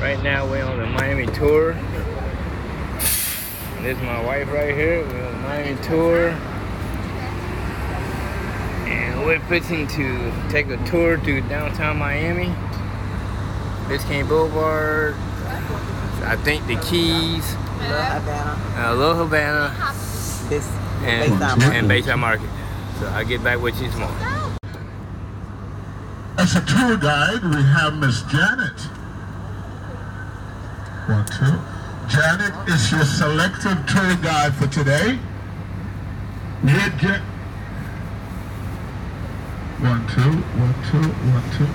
Right now we're on the Miami tour. And this is my wife right here. We're on the Miami tour. And we're fixing to take a tour to downtown Miami. Biscayne Boulevard. I think the Keys. Little Havana. Uh, Little Havana. This And, and Bayside Market. So I'll get back with you tomorrow. As a tour guide, we have Miss Janet. One, two. Janet is your selective tour guide for today. With One, two, one, two, one, two.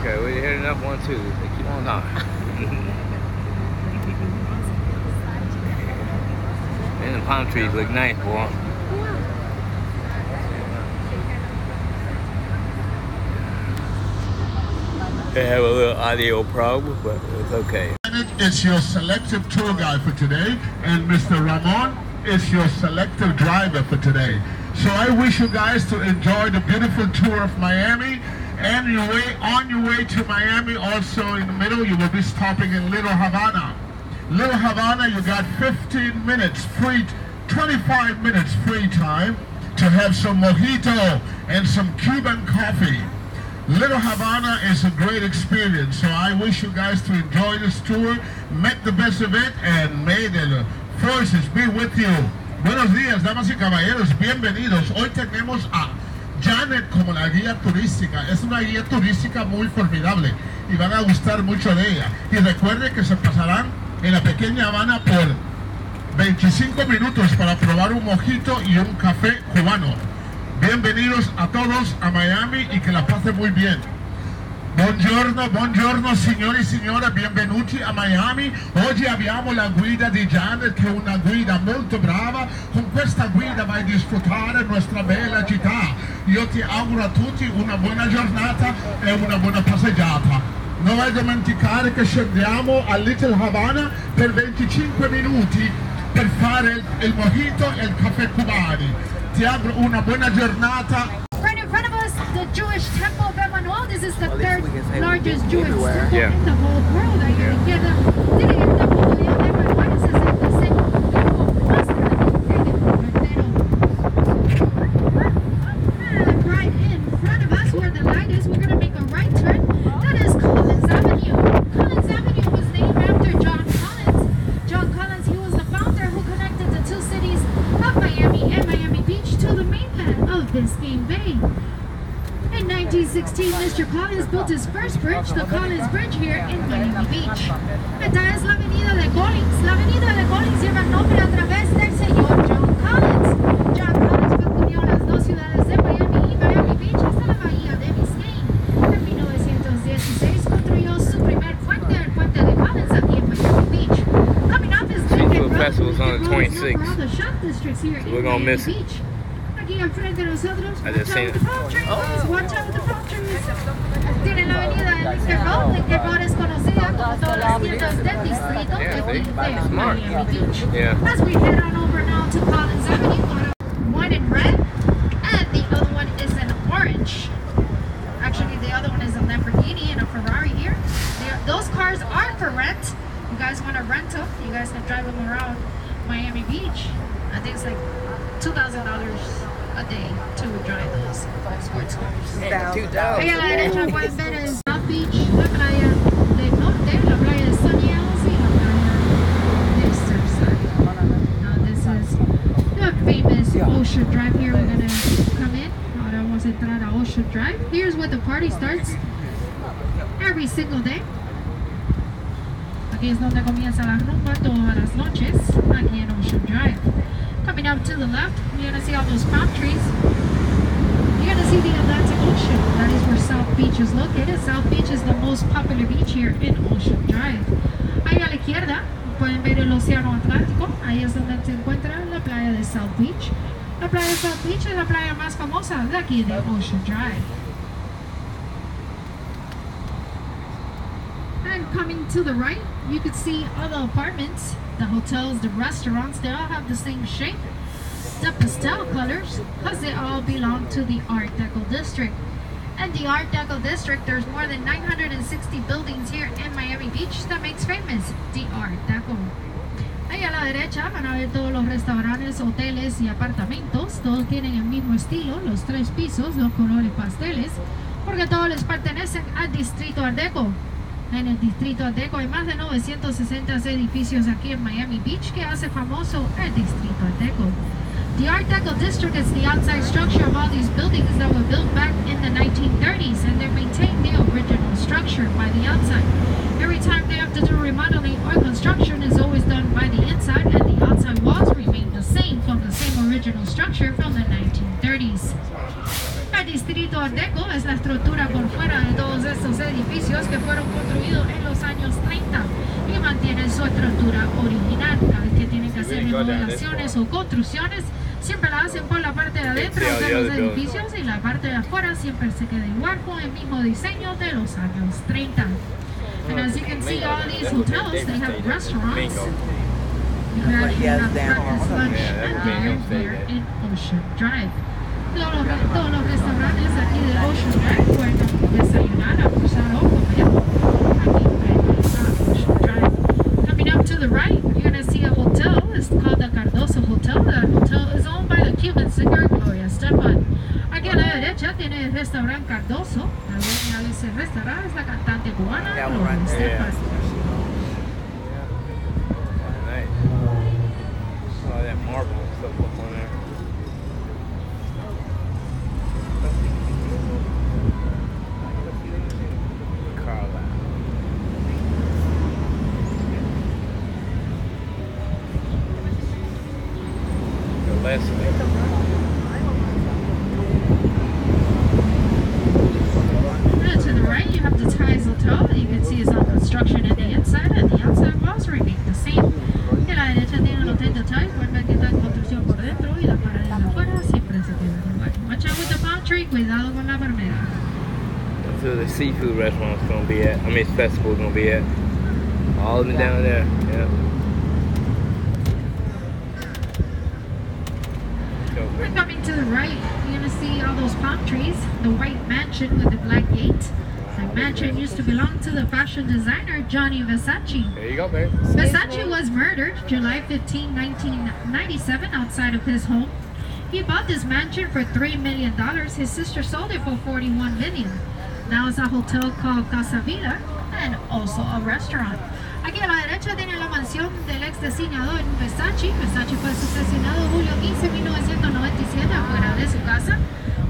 Okay, we heard enough one, two. Keep on talking. and the palm trees look nice, boy. They have a little audio problem, but it's okay. Janet is your selective tour guide for today, and Mr. Ramon is your selective driver for today. So I wish you guys to enjoy the beautiful tour of Miami. And your way on your way to Miami, also in the middle, you will be stopping in Little Havana. Little Havana, you got 15 minutes free, 25 minutes free time to have some mojito and some Cuban coffee. Little Havana is a great experience, so I wish you guys to enjoy this tour, make the best of it, and may the forces be with you. Buenos días, damas y caballeros, bienvenidos. Hoy tenemos a Janet como la guía turística. Es una guía turística muy formidable y van a gustar mucho de ella. Y recuerden que se pasarán en la pequeña Habana por 25 minutos para probar un mojito y un café cubano. Bienvenidos a todos a Miami y que la pasen muy bien. Buongiorno, buongiorno signori e signore, benvenuti a Miami. Oggi abbiamo la guida di Janet che è una guida molto brava. Con questa guida vai a disfruttare nostra bella città. Io ti auguro a tutti una buona giornata e una buona passeggiata. Non vai a dimenticare che scendiamo a Little Havana per 25 minuti per fare il, il mojito e il caffè cubani. Ti auguro una buona giornata Right in front of us, the Jewish Temple of Emmanuel. This is the third largest Jewish temple Yeah. in the whole world. Ahí a la here So we're gonna miss it. Beach. Aquí al frente de nosotros, watch out seen with it. the palm trees, oh. watch out the palm trees. Tiene la avenida de Lincoln Road. Lincoln Road es conocida como todas las tiendas del distrito de, see? de Smart. Miami Beach. Yeah. As we head on over now to Collins Avenue, one in red, and the other one is in orange. Actually, the other one is a Lamborghini and a Ferrari here. They're- those cars are for rent. You guys want to rent them? You guys can drive them around Miami Beach. I think it's like two thousand dollars a day to drive those sports cars. Two Ahí a la derecha pueden ver el South Beach, la playa del norte, la playa de Sunny Isles y la playa de Surfside. Now uh, this is the famous Ocean Drive here. We're gonna come in. Ahora vamos a entrar a Ocean Drive. Here's where the party starts every single day. Aquí es donde comienza la rumba todas las noches, aquí en Ocean Drive. Coming up to the left, you're gonna see all those palm trees. You're gonna see the Atlantic Ocean. That is where South Beach is located. South Beach is the most popular beach here in Ocean Drive. Ahí a la izquierda pueden ver el Océano Atlántico. Ahí es donde se encuentra la playa de South Beach. La playa de South Beach es la playa más famosa de aquí de Ocean Drive. And coming to the right, you can see all the apartments, the hotels, the restaurants. They all have the same shape the pastel colors because they all belong to the Art Deco district. And the Art Deco district, there's more than 960 buildings here in Miami Beach that makes famous the Art Deco. Ahí a la derecha van a ver todos los restaurantes, hoteles y apartamentos. Todos tienen el mismo estilo, los tres pisos, los colores pasteles, porque todos les pertenecen al distrito Art Deco. En el distrito Art Deco hay más de 960 edificios aquí en Miami Beach que hace famoso el distrito Art Deco. The Art Deco district is the outside structure of all these buildings that were built back in the 1930s and they maintain the original structure by the outside. Every time they have to do remodeling or construction is always done by the inside and the outside walls remain the same from the same original structure from the 1930s. Distrito Art Deco es la estructura por fuera de todos estos edificios que fueron construidos en los años 30 y mantienen su estructura original. Cada vez que tienen que hacer remodelaciones o construcciones, siempre la hacen por la parte de adentro de los edificios y la parte de afuera siempre se queda igual con el mismo diseño de los años 30. And as you can see, all these hotels, they have restaurants. You have, you have breakfast, lunch, and dinner here in Ocean Drive. Todos los, todos los restaurantes aquí de Ocean cuidado con la palmera. Where the seafood restaurant's gonna be at. I mean, festival's gonna be at. All of them down there. Yeah. We're coming to the right. You're gonna see all those palm trees, the white mansion with the black gate. The mansion used to belong to the fashion designer Gianni Versace. there you go, babe. Versace was murdered July 15, 1997, outside of his home. He bought this mansion for $3 million. His sister sold it for $41 million. Now it's a hotel called Casa Vida and also a restaurant. Aquí a la derecha tiene la mansión del ex diseñador Versace. Versace fue asesinado julio 15, 1997 afuera de su casa.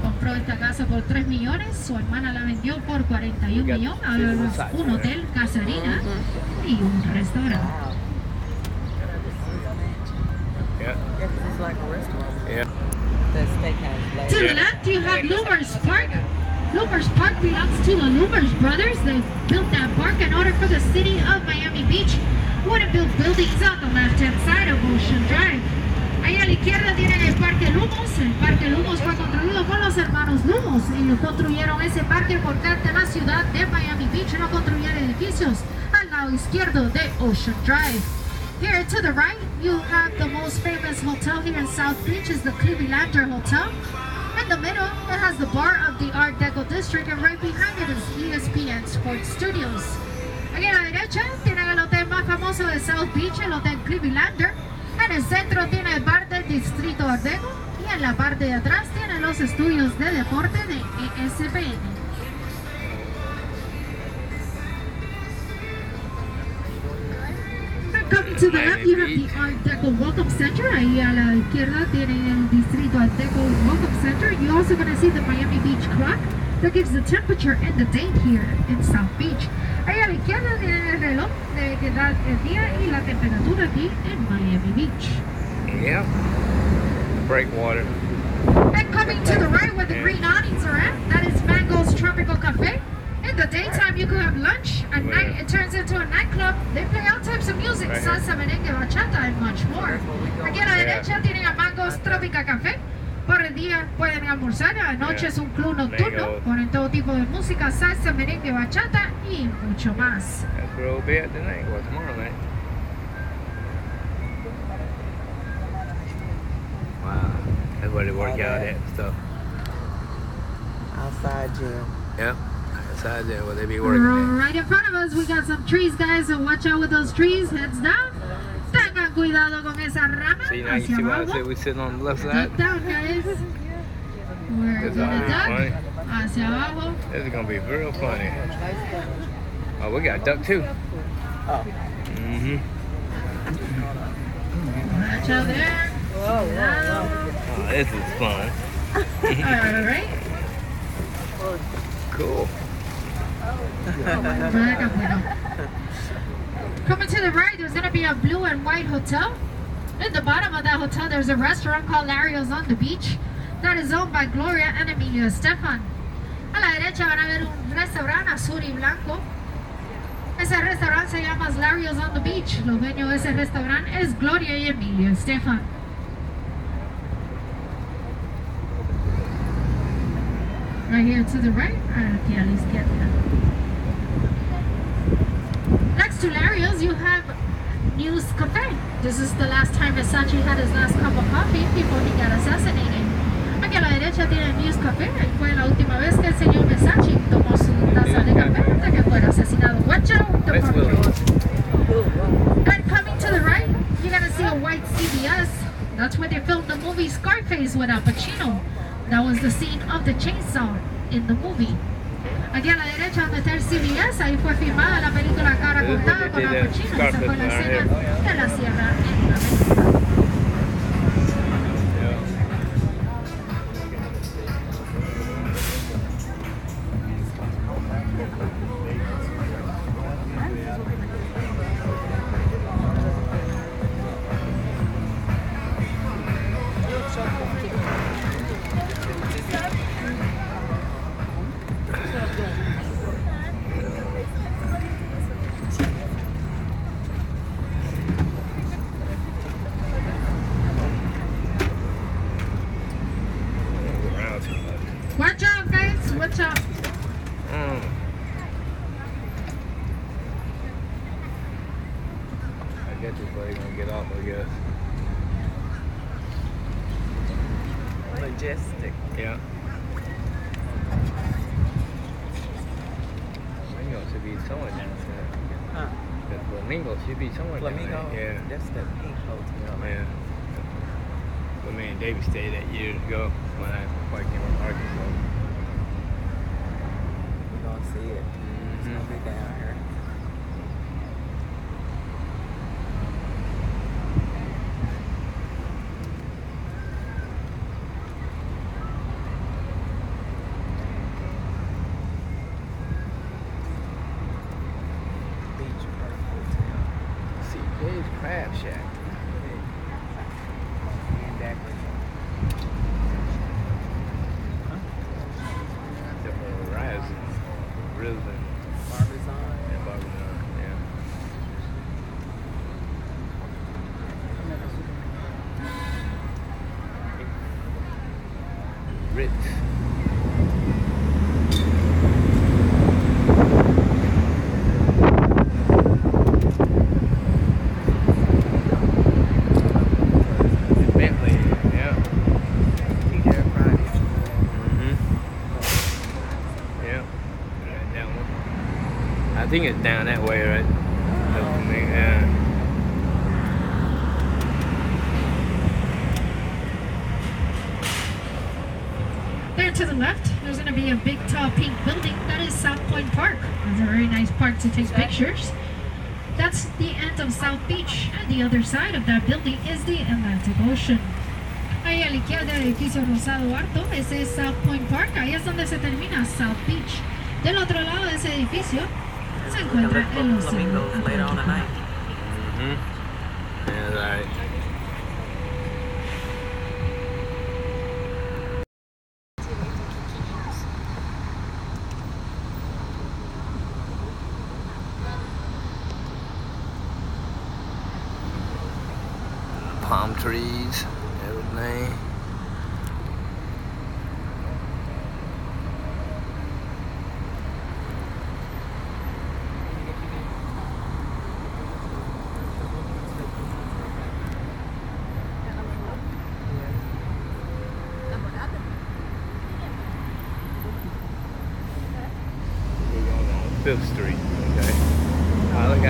Compró esta casa por 3 millones, su hermana la vendió por 41 millones. Ahora es un hotel, Casarina y un restaurante. Yeah. The steakhouse. To the left, you have Loomers Park. Loomers Park belongs to the Loomers brothers. They built that park in order for the city of Miami Beach. Wooden built buildings on the left-hand side of Ocean Drive. Ahí a la izquierda tienen el Parque Lumos. El Parque Lumos fue construido por los hermanos Lumos. Ellos construyeron ese parque porque ante la ciudad de Miami Beach no construyeron edificios al lado izquierdo de Ocean Drive. Here to the right, you have the most famous hotel here in South Beach is the Clevelanders Hotel. In the middle, it has the bar of the Art Deco district, and right behind it is ESPN Sports Studios. Aquí a la derecha tienen el hotel más famoso de South Beach, el Hotel Clevelander. En el centro tiene el bar del distrito Art Deco y en la parte de atrás tiene los estudios de deporte de ESPN. To the left, uh, you have the Art Deco Welcome Center. Ahí a la izquierda tienen el distrito Art Deco Welcome Center. You're also going to see the Miami Beach clock that gives the temperature and the date here in South Beach. Ahí a la izquierda tienen el reloj de que da el día y la temperatura aquí en Miami Beach. Yeah. Breakwater. And coming to the right where the green awnings are at, that is Mango's Tropical Cafe. In the daytime, you can have lunch. At night, it turns into a nightclub. They play all types of music, Right here. salsa, merengue, bachata, and much more. Aquí a la Yeah. derecha tienen a Mango's Tropical Café. Por el día pueden almorzar, a la noche Yeah. es un club nocturno. Ponen todo tipo de música, salsa, merengue, bachata y mucho más. That's where we'll be at tonight. Well, tomorrow night. Wow. That's where they work out at stuff. Outside gym. Yep. Outside there where they be working. Right in front of us, we got some trees, guys. So watch out with those trees. Heads down. Tengan cuidado con esa rama. See now you see why I said we sitting on the left side? Deep down, guys. We're gonna duck. Hacia abajo. This is gonna be real funny. Oh, we got duck too. Oh. Mm-hmm. Watch out there. Cuidado. Oh, this is fun. All right. Cool. Coming to the right, there's gonna be a blue and white hotel. At the bottom of that hotel, there's a restaurant called Lario's on the Beach that is owned by Gloria and Emilio Estefan. A la derecha van a ver un restaurante azul y blanco. Ese restaurante se llama Lario's on the Beach. Los dueños de ese restaurante es Gloria y Emilio Estefan. Right here to the right, aquí a la izquierda. Next to Lario's, you have News Cafe. This is the last time Versace had his last cup of coffee before he got assassinated. Aquí a la derecha tiene News Cafe. Ahí fue la última vez que el señor Versace tomó su taza de café hasta que fuera asesinado. Watch out, the Where's parking Willie? lot. And coming to the right, you're gonna see a white CBS. That's where they filmed the movie Scarface with Al Pacino. That was the scene of the chainsaw in the movie. Aquí a la derecha donde está el CBS, ahí fue filmada la película Cara is Cortada con Al Pacino. Esa fue la escena de la sierra en la película. Majestic. Yeah. Flamingo should be somewhere down there. Huh. The flamingo should be somewhere Flamingo. down there. Yeah. That's the pink hotel. Yeah. But me and Davey stayed at years ago when I before I came from Arkansas. We're gonna see it. It's gonna be mm-hmm. down here. Beach Park Hotel. CJ's Crab Shack. And Daiquiri. The Horizon. Risen. Barbizon. And Barbara. Yeah. Ritz. Bentley. Yeah. TJ Friday. Mm-hmm. Yeah. Right, that Mm-hmm. one. I think it's down that way, right? Side of that building is the Atlantic Ocean. Ahí a la izquierda el edificio rosado harto, ese es South Point Park, ahí es donde se termina South Beach. Del otro lado de ese edificio se encuentra el océano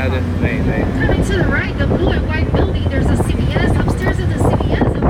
that is main. Coming to the right, the blue and white building, there's a CVS. Upstairs at the CVS,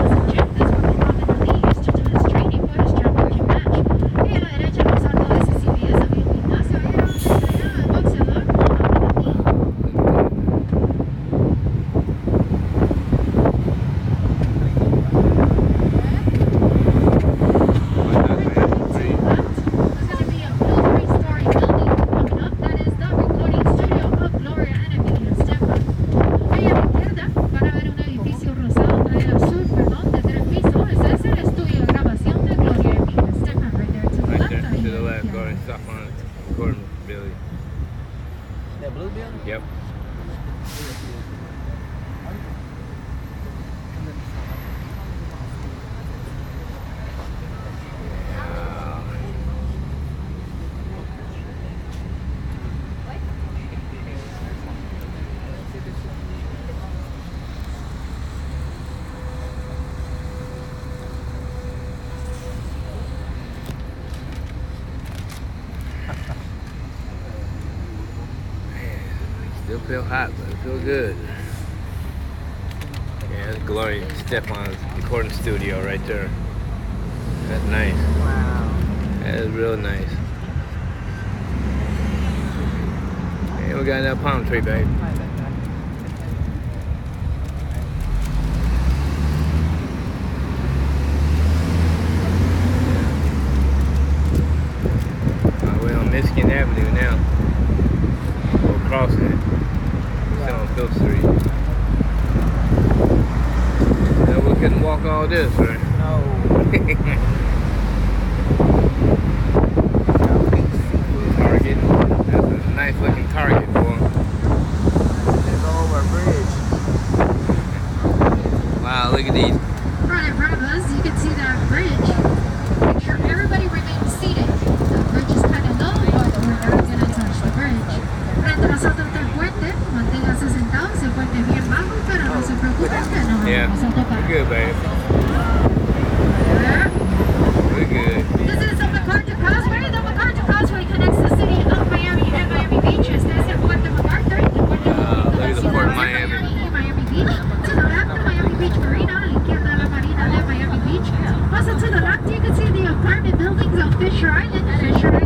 feel hot, but it feel good. Yeah, it's Glory the recording studio right there. That's nice. Wow. That is real nice. And we got that palm tree, babe. three. Now we can walk all this, right? No. Fisher Island and Fisher.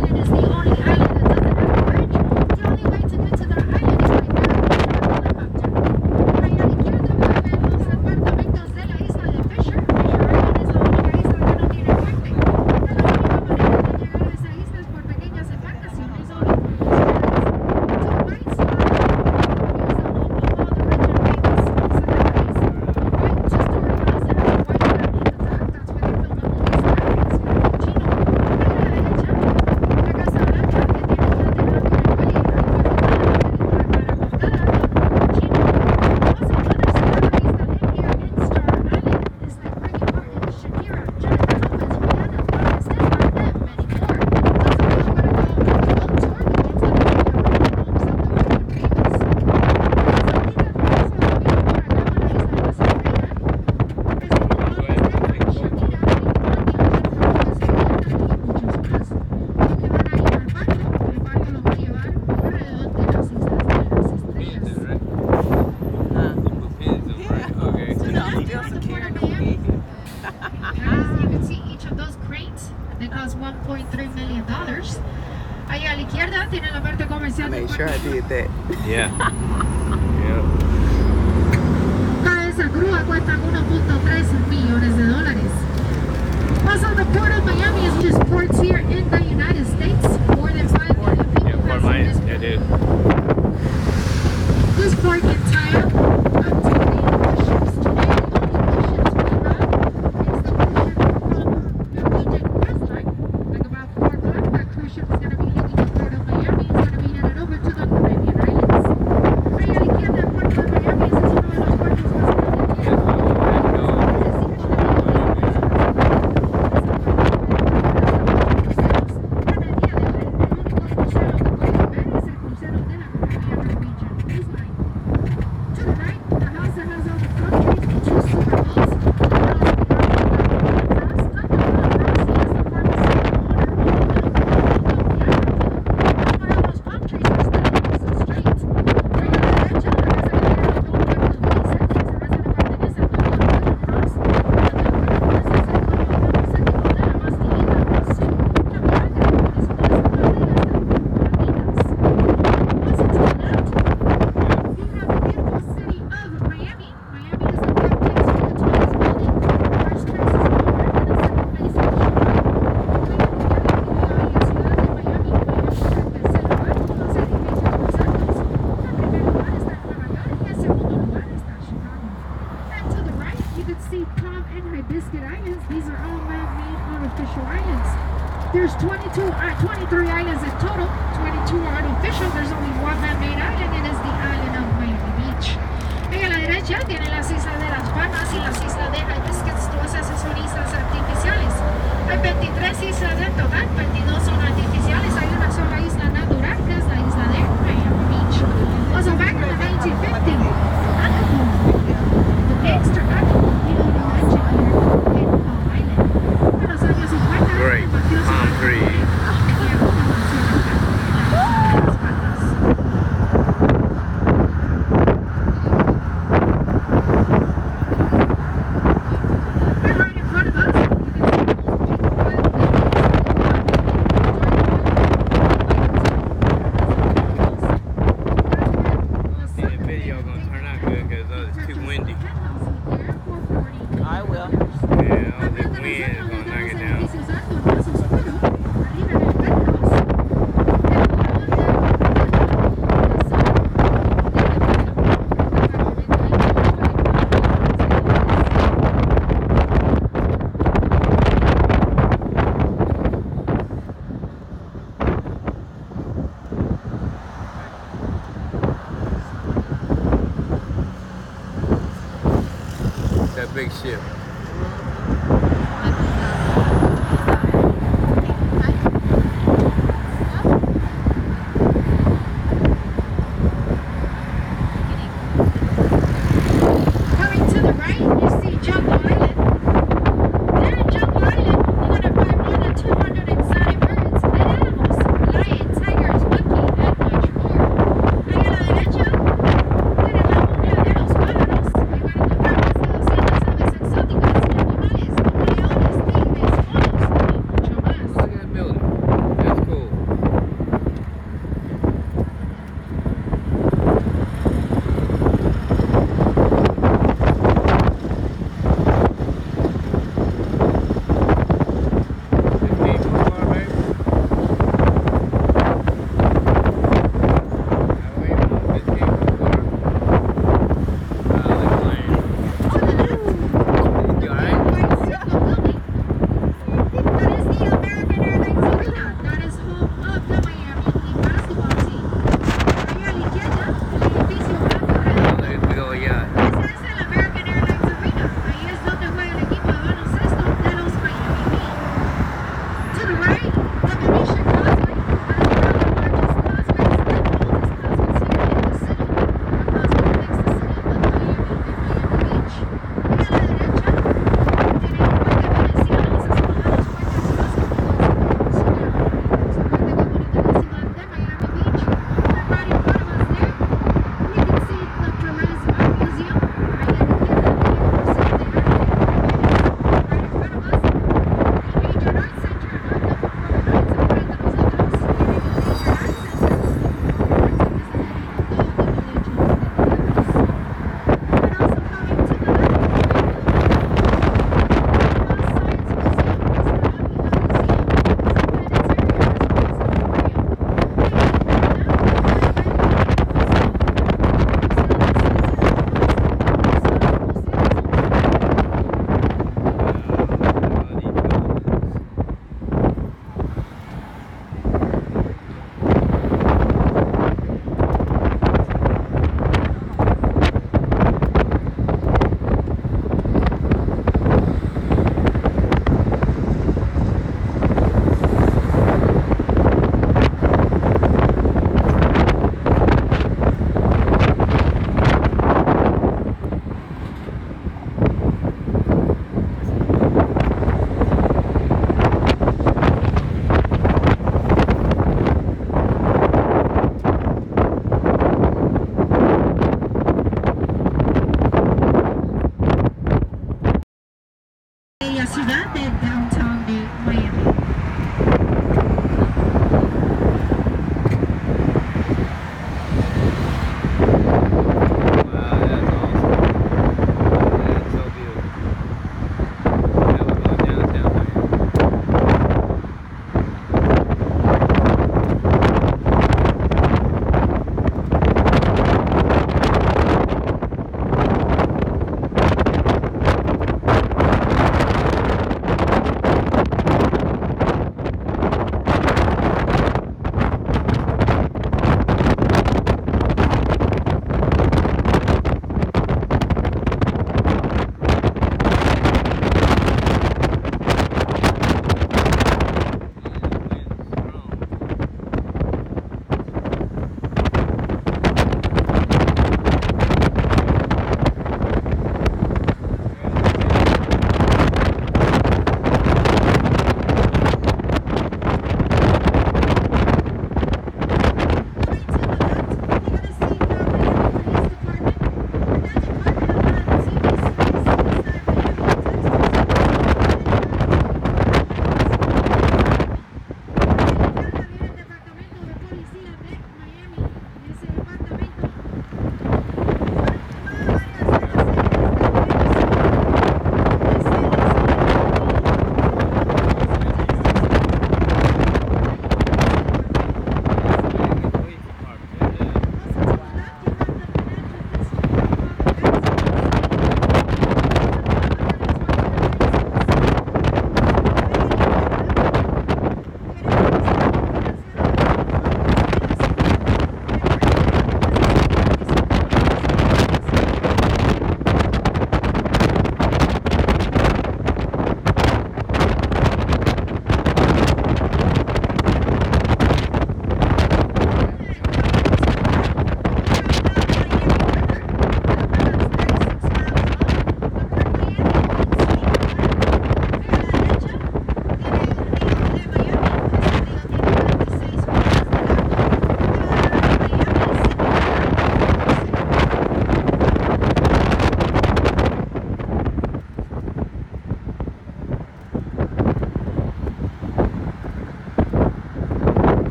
that big ship.